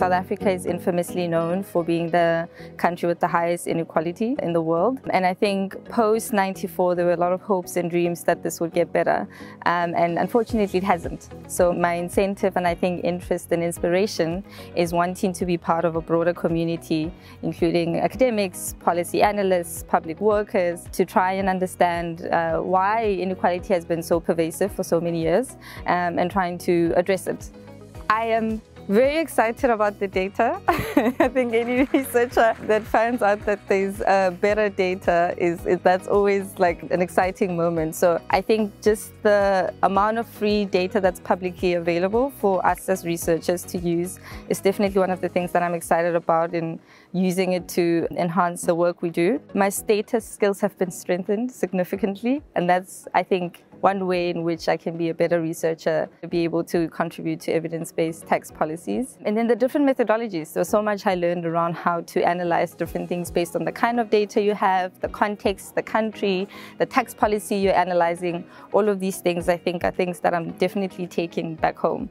South Africa is infamously known for being the country with the highest inequality in the world. And I think post 94, there were a lot of hopes and dreams that this would get better. Um, and unfortunately, it hasn't. So my incentive and I think interest and inspiration is wanting to be part of a broader community, including academics, policy analysts, public workers, to try and understand uh, why inequality has been so pervasive for so many years um, and trying to address it. I am very excited about the data. I think any researcher that finds out that there's uh, better data is, that's always like an exciting moment. So I think just the amount of free data that's publicly available for us as researchers to use is definitely one of the things that I'm excited about in using it to enhance the work we do. My Stata skills have been strengthened significantly and that's I think one way in which I can be a better researcher, to be able to contribute to evidence-based tax policies. And then the different methodologies. There's so much I learned around how to analyze different things based on the kind of data you have, the context, the country, the tax policy you're analyzing. All of these things, I think, are things that I'm definitely taking back home.